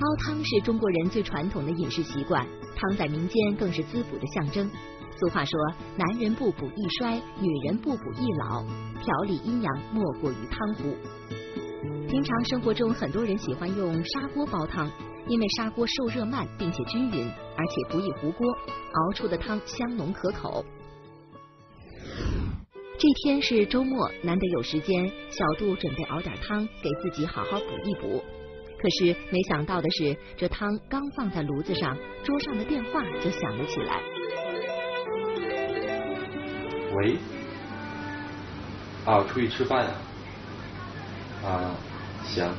煲汤是中国人最传统的饮食习惯，汤在民间更是滋补的象征。俗话说，男人不补易衰，女人不补易老，调理阴阳莫过于汤壶。平常生活中，很多人喜欢用砂锅煲汤，因为砂锅受热慢，并且均匀，而且不易糊锅，熬出的汤香浓可口。这天是周末，难得有时间，小杜准备熬点汤，给自己好好补一补。可是没想到的是，这汤刚放在炉子上，桌上的电话就响了起来。喂，啊，出去吃饭呀？啊，行。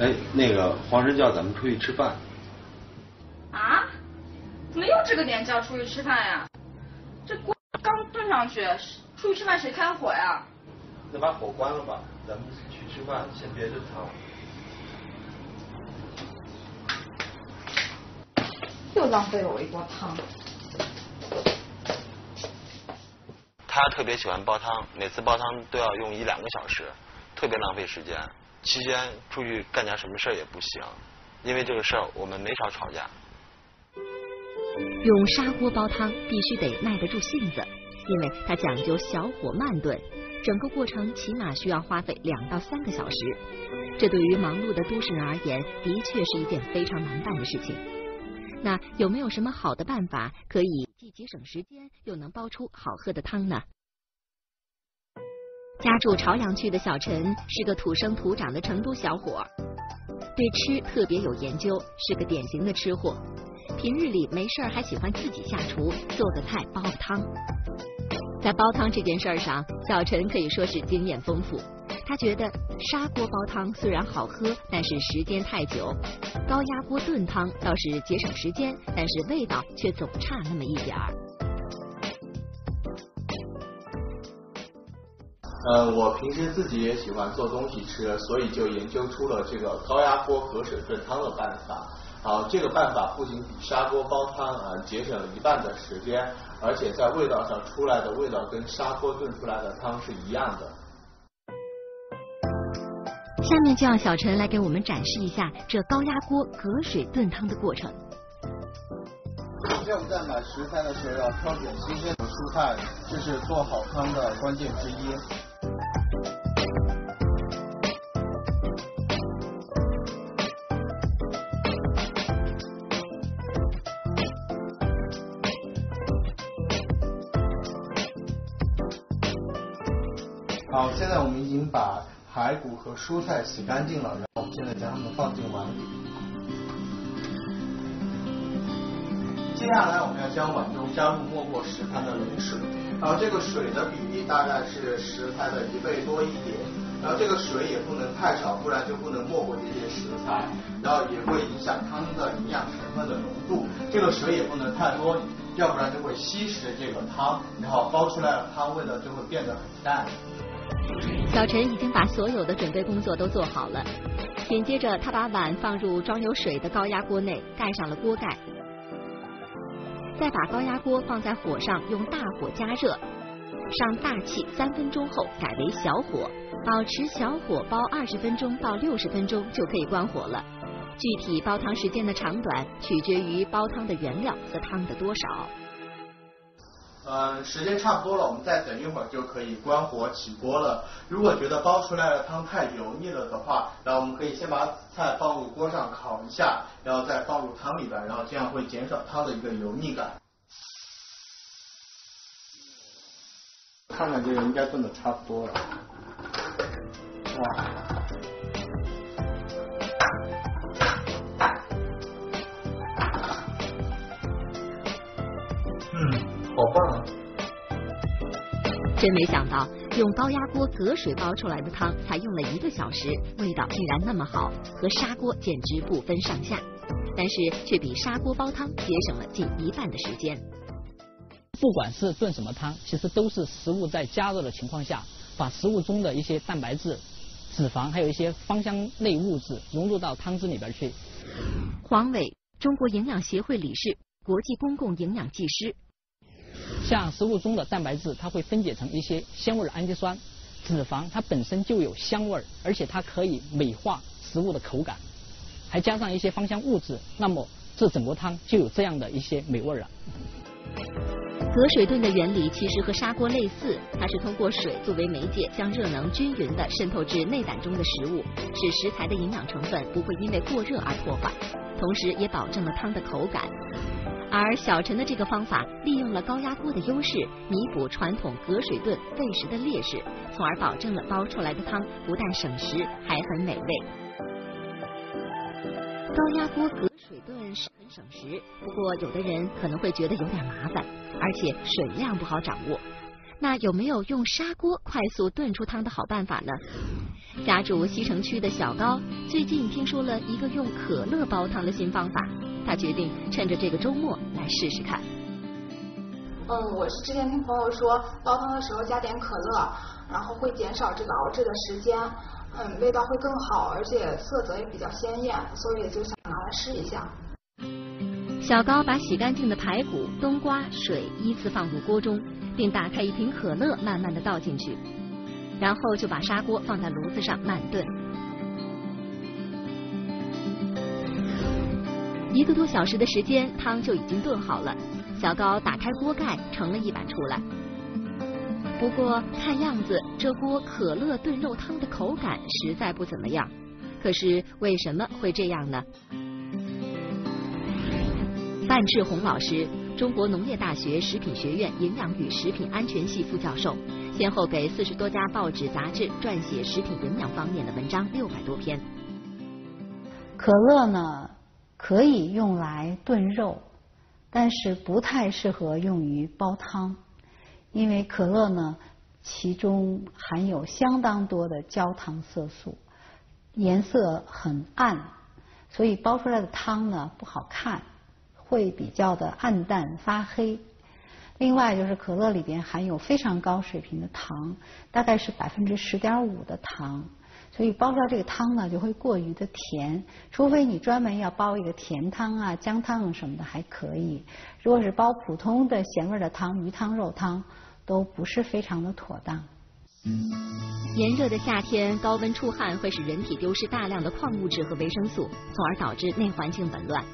哎，那个黄神叫咱们出去吃饭。啊？怎么又这个点叫出去吃饭呀？这锅刚炖上去，出去吃饭谁开火呀？那把火关了吧，咱们去吃饭，先别炖汤。又浪费了我一锅汤。他特别喜欢煲汤，每次煲汤都要用一两个小时，特别浪费时间。期间出去干点什么事儿也不行，因为这个事儿我们没少吵架。用砂锅煲汤必须得耐得住性子，因为它讲究小火慢炖，整个过程起码需要花费两到三个小时。这对于忙碌的都市人而言，的确是一件非常难办的事情。那有没有什么好的办法可以？既节省时间，又能煲出好喝的汤呢。家住朝阳区的小陈是个土生土长的成都小伙，对吃特别有研究，是个典型的吃货。平日里没事儿还喜欢自己下厨，做个菜煲个汤。在煲汤这件事儿上，小陈可以说是经验丰富。他觉得砂锅煲汤虽然好喝，但是时间太久；高压锅炖汤倒是节省时间，但是味道却总差那么一点儿。呃，我平时自己也喜欢做东西吃，所以就研究出了这个高压锅隔水炖汤的办法。好，这个办法不仅比砂锅煲汤啊节省了一半的时间，而且在味道上出来的味道跟砂锅炖出来的汤是一样的。下面就让小陈来给我们展示一下这高压锅隔水炖汤的过程。首先我们在买食材的时候要挑选新鲜的蔬菜，这是做好汤的关键之一。好，现在我们已经把。排骨和蔬菜洗干净了，然后我们现在将它们放进碗里。接下来我们要将碗中加入没过食材的冷水，然后这个水的比例大概是食材的一倍多一点，然后这个水也不能太少，不然就不能没过这些食材，然后也会影响汤的营养成分的浓度。这个水也不能太多，要不然就会稀释这个汤，然后煲出来的汤味道就会变得很淡。小陈已经把所有的准备工作都做好了，紧接着他把碗放入装有水的高压锅内，盖上了锅盖，再把高压锅放在火上，用大火加热，上大气三分钟后改为小火，保持小火煲二十分钟到六十分钟就可以关火了。具体煲汤时间的长短取决于煲汤的原料和汤的多少。嗯，时间差不多了，我们再等一会儿就可以关火起锅了。如果觉得煲出来的汤太油腻了的话，然后我们可以先把菜放入锅上烤一下，然后再放入汤里边，然后这样会减少汤的一个油腻感。看看这个应该炖的差不多了。哇！好棒啊！真没想到，用高压锅隔水煲出来的汤，才用了一个小时，味道竟然那么好，和砂锅简直不分上下。但是却比砂锅煲汤节省了近一半的时间。不管是炖什么汤，其实都是食物在加热的情况下，把食物中的一些蛋白质、脂肪，还有一些芳香类物质融入到汤汁里边去。黄伟，中国营养协会理事，国际公共营养技师。像食物中的蛋白质，它会分解成一些鲜味的氨基酸，脂肪它本身就有香味儿，而且它可以美化食物的口感，还加上一些芳香物质，那么这整锅汤就有这样的一些美味了。隔水炖的原理其实和砂锅类似，它是通过水作为媒介，将热能均匀地渗透至内胆中的食物，使食材的营养成分不会因为过热而破坏，同时也保证了汤的口感。而小陈的这个方法利用了高压锅的优势，弥补传统隔水炖费时的劣势，从而保证了煲出来的汤不但省时，还很美味。高压锅隔水炖是很省时，不过有的人可能会觉得有点麻烦，而且水量不好掌握。那有没有用砂锅快速炖出汤的好办法呢？家住西城区的小高最近听说了一个用可乐煲汤的新方法。他决定趁着这个周末来试试看。嗯，我是之前听朋友说煲汤的时候加点可乐，然后会减少这个熬制的时间，嗯，味道会更好，而且色泽也比较鲜艳，所以就想拿来试一下。小高把洗干净的排骨、冬瓜、水依次放入锅中，并打开一瓶可乐，慢慢的倒进去，然后就把砂锅放在炉子上慢炖。一个多小时的时间，汤就已经炖好了。小高打开锅盖，盛了一碗出来。不过看样子，这锅可乐炖肉汤的口感实在不怎么样。可是为什么会这样呢？范志红老师，中国农业大学食品学院营养与食品安全系副教授，先后给四十多家报纸杂志撰写食品营养方面的文章六百多篇。可乐呢？可以用来炖肉，但是不太适合用于煲汤，因为可乐呢，其中含有相当多的焦糖色素，颜色很暗，所以煲出来的汤呢不好看，会比较的暗淡发黑。另外就是可乐里边含有非常高水平的糖，大概是百分之十点五的糖。所以煲出来这个汤呢，就会过于的甜。除非你专门要煲一个甜汤啊、姜汤什么的，还可以。如果是煲普通的咸味的汤，鱼汤、肉汤，都不是非常的妥当。炎热的夏天，高温出汗会使人体丢失大量的矿物质和维生素，从而导致内环境紊乱。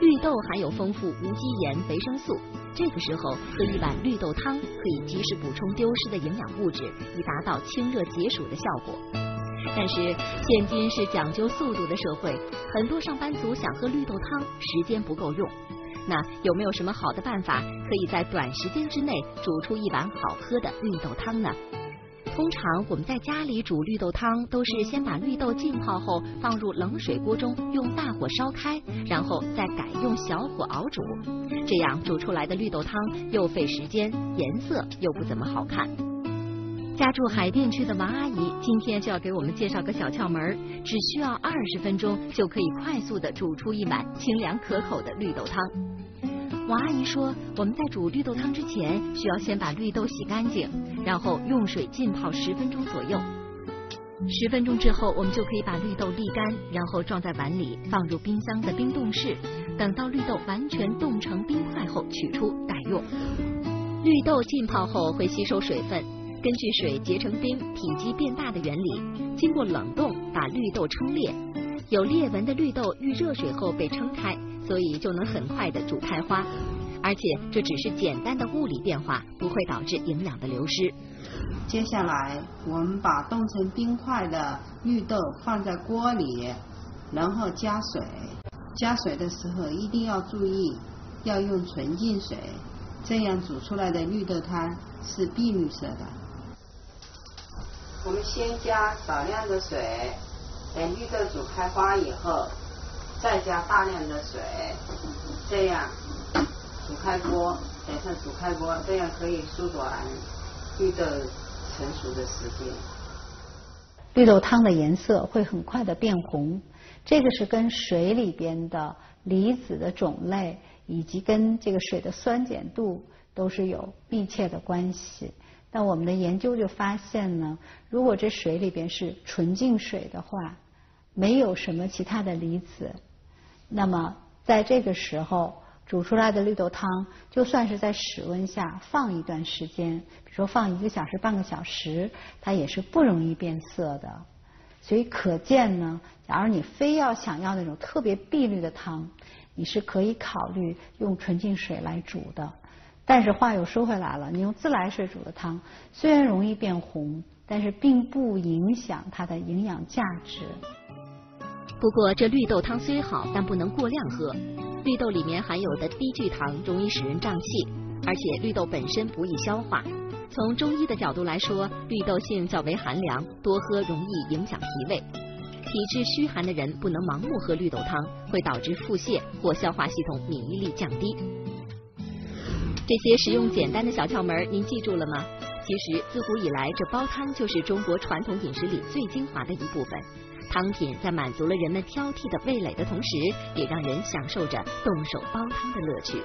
绿豆含有丰富无机盐、维生素，这个时候喝一碗绿豆汤，可以及时补充丢失的营养物质，以达到清热解暑的效果。但是现今是讲究速度的社会，很多上班族想喝绿豆汤，时间不够用。那有没有什么好的办法，可以在短时间之内煮出一碗好喝的绿豆汤呢？通常我们在家里煮绿豆汤，都是先把绿豆浸泡后放入冷水锅中，用大火烧开，然后再改用小火熬煮。这样煮出来的绿豆汤又费时间，颜色又不怎么好看。家住海淀区的王阿姨今天就要给我们介绍个小窍门，只需要二十分钟就可以快速的煮出一碗清凉可口的绿豆汤。王阿姨说，我们在煮绿豆汤之前，需要先把绿豆洗干净，然后用水浸泡十分钟左右。十分钟之后，我们就可以把绿豆沥干，然后装在碗里，放入冰箱的冰冻室，等到绿豆完全冻成冰块后取出待用。绿豆浸泡后会吸收水分。根据水结成冰、体积变大的原理，经过冷冻把绿豆撑裂。有裂纹的绿豆遇热水后被撑开，所以就能很快的煮开花。而且这只是简单的物理变化，不会导致营养的流失。接下来，我们把冻成冰块的绿豆放在锅里，然后加水。加水的时候一定要注意，要用纯净水，这样煮出来的绿豆汤是碧绿色的。我们先加少量的水，等绿豆煮开花以后，再加大量的水，这样煮开锅，等它煮开锅，这样可以缩短绿豆成熟的时间。绿豆汤的颜色会很快的变红，这个是跟水里边的离子的种类以及跟这个水的酸碱度都是有密切的关系。那我们的研究就发现呢，如果这水里边是纯净水的话，没有什么其他的离子，那么在这个时候煮出来的绿豆汤，就算是在室温下放一段时间，比如说放一个小时、半个小时，它也是不容易变色的。所以可见呢，假如你非要想要那种特别碧绿的汤，你是可以考虑用纯净水来煮的。但是话又说回来了，你用自来水煮的汤，虽然容易变红，但是并不影响它的营养价值。不过这绿豆汤虽好，但不能过量喝。绿豆里面含有的低聚糖容易使人胀气，而且绿豆本身不易消化。从中医的角度来说，绿豆性较为寒凉，多喝容易影响脾胃。体质虚寒的人不能盲目喝绿豆汤，会导致腹泻或消化系统免疫力降低。这些实用简单的小窍门，您记住了吗？其实自古以来，这煲汤就是中国传统饮食里最精华的一部分。汤品在满足了人们挑剔的味蕾的同时，也让人享受着动手煲汤的乐趣。